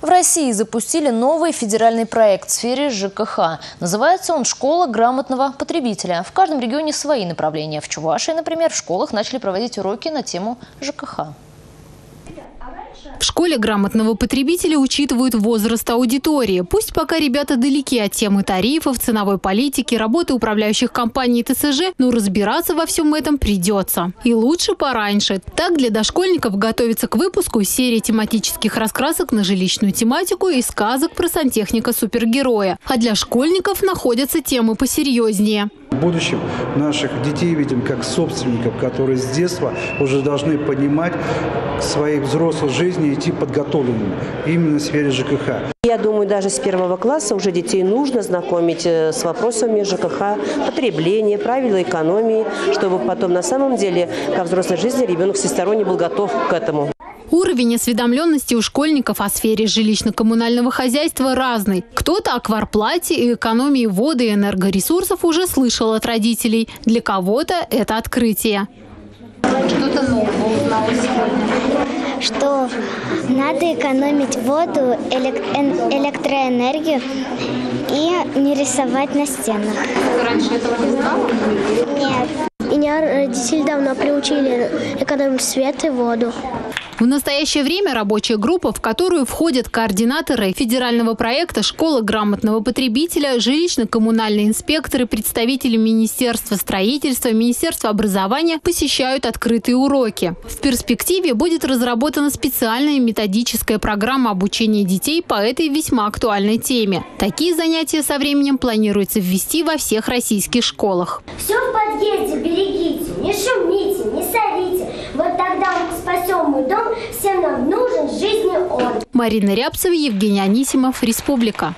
В России запустили новый федеральный проект в сфере ЖКХ. Называется он «Школа грамотного потребителя». В каждом регионе свои направления. В Чувашии, например, в школах начали проводить уроки на тему ЖКХ. В школе грамотного потребителя учитывают возраст аудитории. Пусть пока ребята далеки от темы тарифов, ценовой политики, работы управляющих компаний ТСЖ, но разбираться во всем этом придется. И лучше пораньше. Так для дошкольников готовится к выпуску серии тематических раскрасок на жилищную тематику и сказок про сантехника-супергероя. А для школьников находятся темы посерьезнее. В будущем наших детей видим как собственников, которые с детства уже должны понимать своей взрослой жизни идти подготовленными именно в сфере ЖКХ. Я думаю, даже с первого класса уже детей нужно знакомить э, с вопросами ЖКХ, потребления, правила экономии, чтобы потом на самом деле ко взрослой жизни ребенок всесторонне был готов к этому. Уровень осведомленности у школьников о сфере жилищно-коммунального хозяйства разный. Кто-то о кварплате и экономии воды и энергоресурсов уже слышал от родителей. Для кого-то это открытие. Что-то новое узнала сегодня. Что надо экономить воду, электроэнергию и не рисовать на стенах. Ты раньше этого не знала? Нет. Меня родители давно приучили экономить свет и воду. В настоящее время рабочая группа, в которую входят координаторы федерального проекта «Школа грамотного потребителя», жилищно-коммунальные инспекторы, представители Министерства строительства, Министерства образования посещают открытые уроки. В перспективе будет разработана специальная методическая программа обучения детей по этой весьма актуальной теме. Такие занятия со временем планируется ввести во всех российских школах. Все в подъезде берегите, не шумите, не сорите. Марина Рябцева, Евгений Анисимов, Республика.